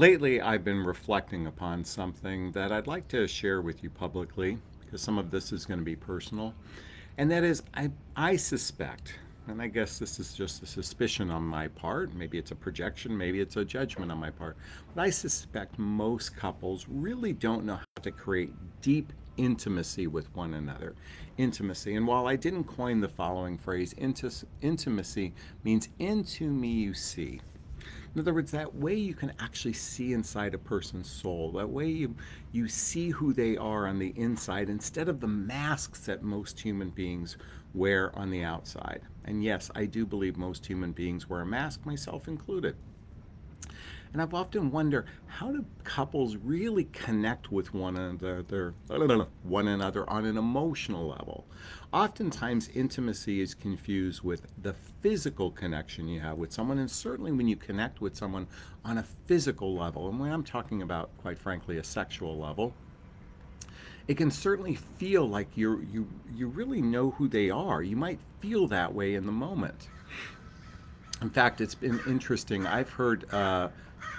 Lately, I've been reflecting upon something that I'd like to share with you publicly because some of this is going to be personal. And that is, I, I suspect, and I guess this is just a suspicion on my part, maybe it's a projection, maybe it's a judgment on my part, but I suspect most couples really don't know how to create deep intimacy with one another. Intimacy. And while I didn't coin the following phrase, intimacy means into me you see. In other words, that way you can actually see inside a person's soul. That way you, you see who they are on the inside instead of the masks that most human beings wear on the outside. And yes, I do believe most human beings wear a mask, myself included. And I've often wondered how do couples really connect with one another, one another on an emotional level? Oftentimes, intimacy is confused with the physical connection you have with someone, and certainly when you connect with someone on a physical level, and when I'm talking about, quite frankly, a sexual level, it can certainly feel like you you you really know who they are. You might feel that way in the moment. In fact, it's been interesting. I've heard. Uh,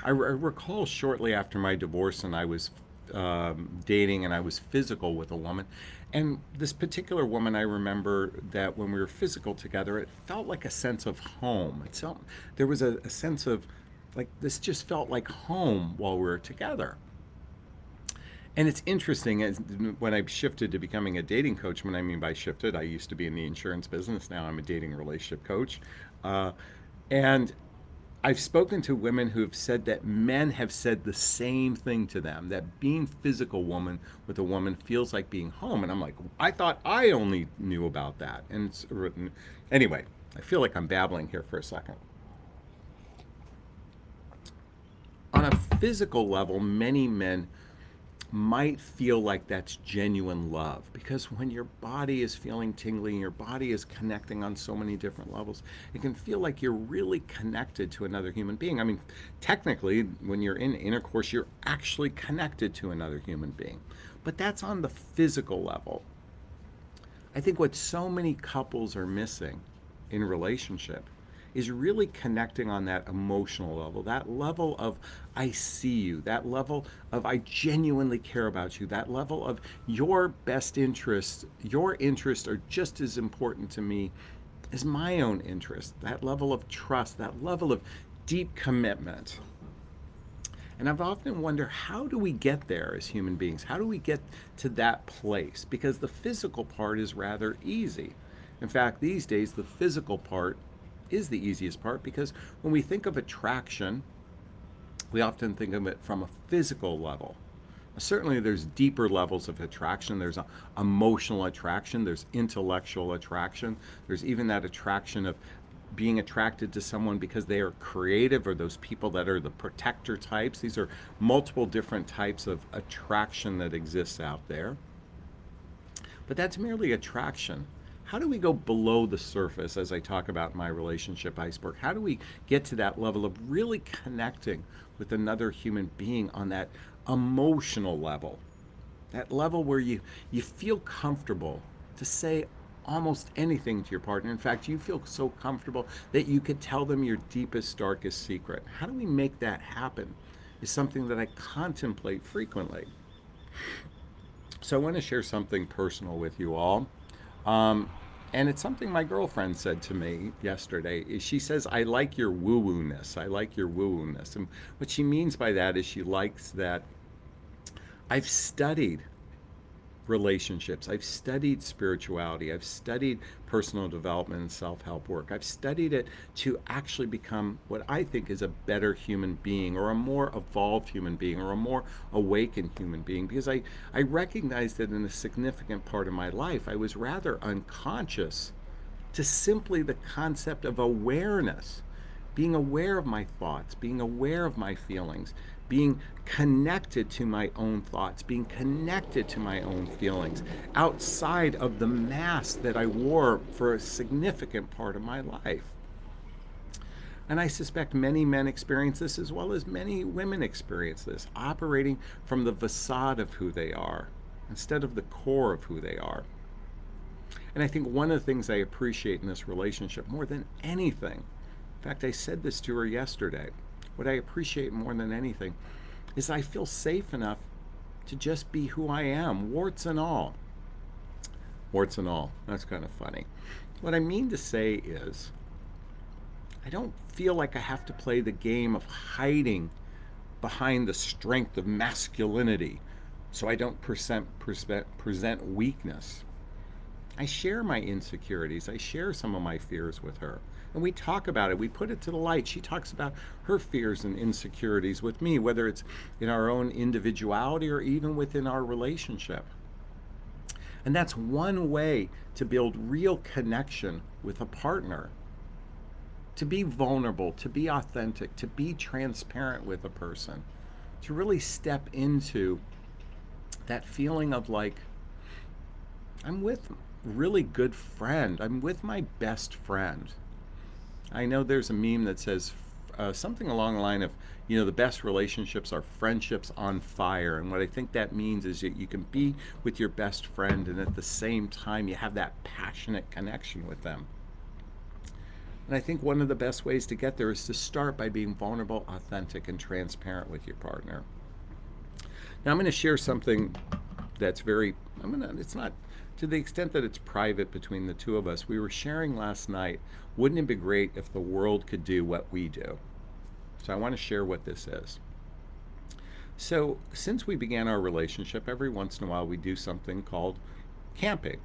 I, re- recall shortly after my divorce, and I was um, dating, and I was physical with a woman. And this particular woman, I remember that when we were physical together, it felt like a sense of home. It felt, there was a, a sense of like this just felt like home while we were together. And it's interesting as when I shifted to becoming a dating coach. When I mean by shifted, I used to be in the insurance business. Now I'm a dating relationship coach, uh, and I've spoken to women who have said that men have said the same thing to them that being physical woman with a woman feels like being home. And I'm like, I thought I only knew about that. And it's written. Anyway, I feel like I'm babbling here for a second. On a physical level, many men might feel like that's genuine love because when your body is feeling tingly and your body is connecting on so many different levels, it can feel like you're really connected to another human being. I mean, technically, when you're in intercourse, you're actually connected to another human being, but that's on the physical level. I think what so many couples are missing in relationship is really connecting on that emotional level, that level of I see you, that level of I genuinely care about you, that level of your best interests, your interests are just as important to me as my own interest, that level of trust, that level of deep commitment. And I've often wondered how do we get there as human beings? How do we get to that place? Because the physical part is rather easy. In fact, these days, the physical part is the easiest part because when we think of attraction, we often think of it from a physical level. Certainly, there's deeper levels of attraction. There's emotional attraction, there's intellectual attraction, there's even that attraction of being attracted to someone because they are creative or those people that are the protector types. These are multiple different types of attraction that exists out there. But that's merely attraction how do we go below the surface as I talk about my relationship iceberg? How do we get to that level of really connecting with another human being on that emotional level? That level where you, you feel comfortable to say almost anything to your partner. In fact, you feel so comfortable that you could tell them your deepest, darkest secret. How do we make that happen? Is something that I contemplate frequently. So I want to share something personal with you all. Um, and it's something my girlfriend said to me yesterday. She says, I like your woo woo ness. I like your woo woo ness. And what she means by that is she likes that I've studied relationships. I've studied spirituality. I've studied personal development and self help work. I've studied it to actually become what I think is a better human being or a more evolved human being or a more awakened human being because I, I recognize that in a significant part of my life, I was rather unconscious to simply the concept of awareness being aware of my thoughts, being aware of my feelings, being connected to my own thoughts, being connected to my own feelings, outside of the mask that I wore for a significant part of my life. And I suspect many men experience this as well as many women experience this, operating from the facade of who they are instead of the core of who they are. And I think one of the things I appreciate in this relationship more than anything, in fact, I said this to her yesterday what I appreciate more than anything is I feel safe enough to just be who I am, warts and all. Warts and all. That's kind of funny. What I mean to say is, I don't feel like I have to play the game of hiding behind the strength of masculinity so I don't present, present, present weakness. I share my insecurities. I share some of my fears with her. And we talk about it. We put it to the light. She talks about her fears and insecurities with me, whether it's in our own individuality or even within our relationship. And that's one way to build real connection with a partner. To be vulnerable, to be authentic, to be transparent with a person, to really step into that feeling of like, I'm with a really good friend. I'm with my best friend. I know there's a meme that says uh, something along the line of, you know, the best relationships are friendships on fire. And what I think that means is that you can be with your best friend and at the same time you have that passionate connection with them. And I think one of the best ways to get there is to start by being vulnerable, authentic, and transparent with your partner. Now I'm going to share something that's very, I'm going to, it's not, to the extent that it's private between the two of us. We were sharing last night, wouldn't it be great if the world could do what we do? So I want to share what this is. So since we began our relationship, every once in a while we do something called camping.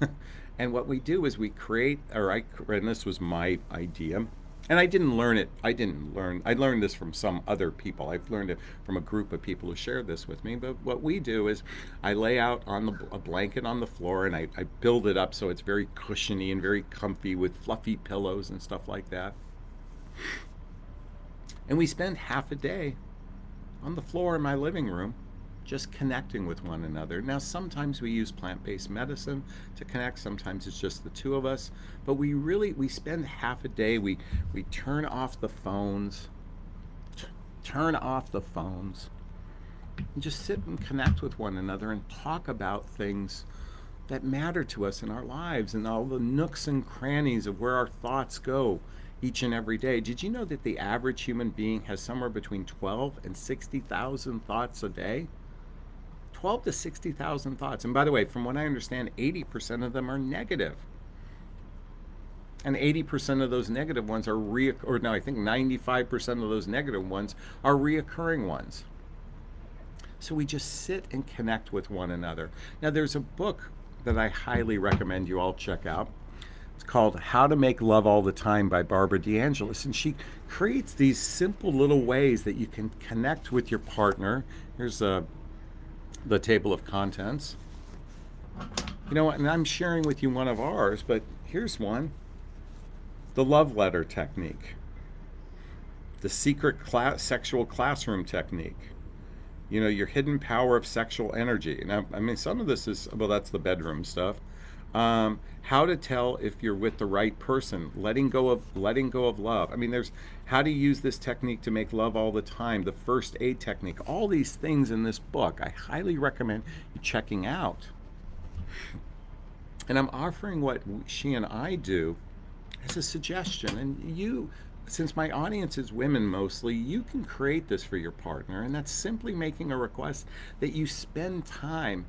and what we do is we create, or I, and this was my idea, and I didn't learn it. I didn't learn. I learned this from some other people. I've learned it from a group of people who shared this with me. But what we do is, I lay out on the, a blanket on the floor and I, I build it up so it's very cushiony and very comfy with fluffy pillows and stuff like that. And we spend half a day on the floor in my living room just connecting with one another. Now, sometimes we use plant-based medicine to connect. Sometimes it's just the two of us. But we really, we spend half a day, we, we turn off the phones, turn off the phones, and just sit and connect with one another and talk about things that matter to us in our lives and all the nooks and crannies of where our thoughts go each and every day. Did you know that the average human being has somewhere between 12 and 60,000 thoughts a day? 12 to 60,000 thoughts. And by the way, from what I understand, 80% of them are negative. And 80% of those negative ones are re or no, I think 95% of those negative ones are reoccurring ones. So we just sit and connect with one another. Now there's a book that I highly recommend you all check out. It's called How to Make Love All the Time by Barbara DeAngelis. And she creates these simple little ways that you can connect with your partner. Here's a the table of contents. You know and I'm sharing with you one of ours, but here's one. The love letter technique. The secret class, sexual classroom technique. You know, your hidden power of sexual energy. Now, I mean, some of this is, well, that's the bedroom stuff. Um, how to tell if you're with the right person, letting go of letting go of love. I mean, there's how to use this technique to make love all the time, the first aid technique, all these things in this book. I highly recommend you checking out. And I'm offering what she and I do as a suggestion. And you, since my audience is women mostly, you can create this for your partner. And that's simply making a request that you spend time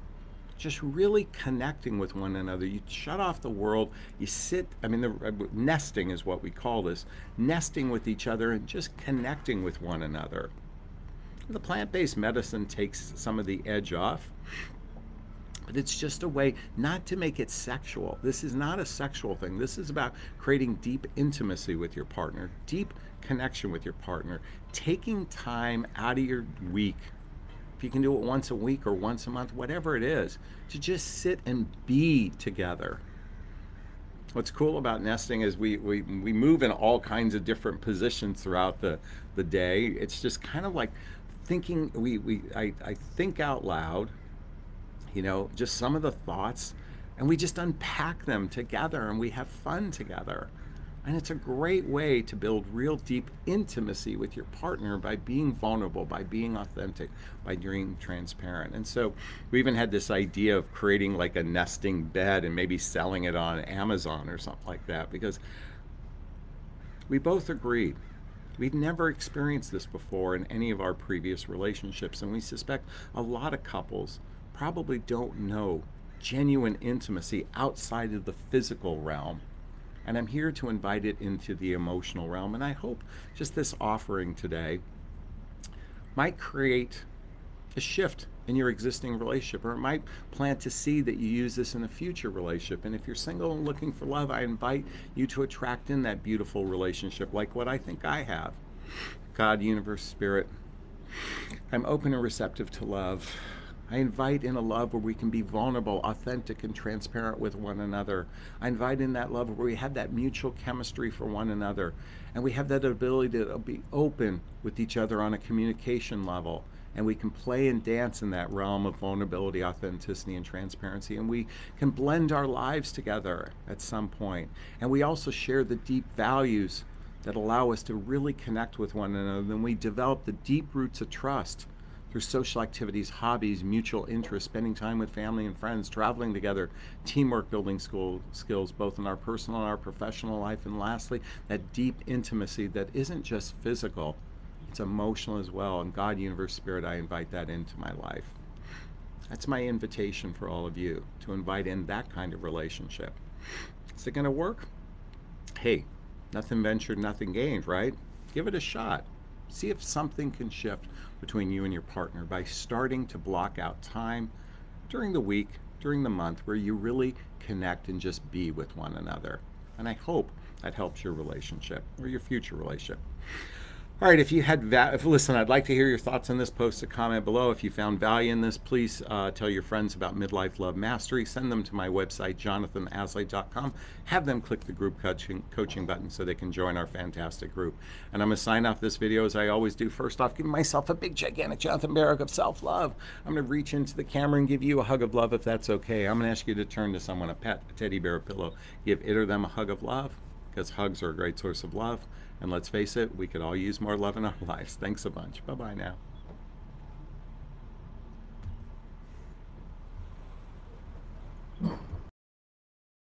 just really connecting with one another. You shut off the world. You sit, I mean, the, uh, nesting is what we call this, nesting with each other and just connecting with one another. The plant-based medicine takes some of the edge off, but it's just a way not to make it sexual. This is not a sexual thing. This is about creating deep intimacy with your partner, deep connection with your partner, taking time out of your week if you can do it once a week or once a month, whatever it is, to just sit and be together. What's cool about nesting is we, we, we move in all kinds of different positions throughout the, the day. It's just kind of like thinking, we, we, I, I think out loud, you know, just some of the thoughts, and we just unpack them together and we have fun together. And it's a great way to build real deep intimacy with your partner by being vulnerable, by being authentic, by being transparent. And so we even had this idea of creating like a nesting bed and maybe selling it on Amazon or something like that because we both agreed We've never experienced this before in any of our previous relationships, and we suspect a lot of couples probably don't know genuine intimacy outside of the physical realm. And I'm here to invite it into the emotional realm. And I hope just this offering today might create a shift in your existing relationship, or it might plant a seed that you use this in a future relationship. And if you're single and looking for love, I invite you to attract in that beautiful relationship, like what I think I have. God, universe, spirit, I'm open and receptive to love. I invite in a love where we can be vulnerable, authentic, and transparent with one another. I invite in that love where we have that mutual chemistry for one another. And we have that ability to be open with each other on a communication level. And we can play and dance in that realm of vulnerability, authenticity, and transparency. And we can blend our lives together at some point. And we also share the deep values that allow us to really connect with one another. And we develop the deep roots of trust through social activities, hobbies, mutual interests, spending time with family and friends, traveling together, teamwork building school, skills, both in our personal and our professional life. And lastly, that deep intimacy that isn't just physical, it's emotional as well. And God, Universe, Spirit, I invite that into my life. That's my invitation for all of you to invite in that kind of relationship. Is it going to work? Hey, nothing ventured, nothing gained, right? Give it a shot. See if something can shift between you and your partner by starting to block out time during the week, during the month, where you really connect and just be with one another. And I hope that helps your relationship or your future relationship. All right, if you had, va- if, listen, I'd like to hear your thoughts on this. Post a comment below. If you found value in this, please uh, tell your friends about Midlife Love Mastery. Send them to my website, jonathonaslay.com. Have them click the group coaching, coaching button so they can join our fantastic group. And I'm going to sign off this video as I always do. First off, give myself a big, gigantic Jonathan Barrick of self love. I'm going to reach into the camera and give you a hug of love if that's okay. I'm going to ask you to turn to someone, a pet, a teddy bear, a pillow. Give it or them a hug of love because hugs are a great source of love. And let's face it, we could all use more love in our lives. Thanks a bunch. Bye bye now.